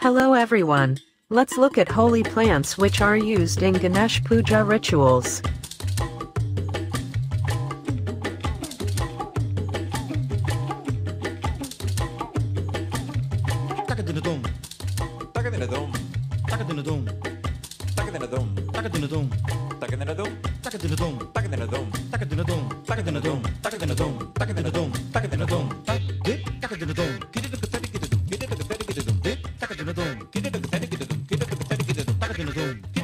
Hello everyone. Let's look at holy plants which are used in Ganesh Puja rituals. in the room.